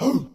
Oh!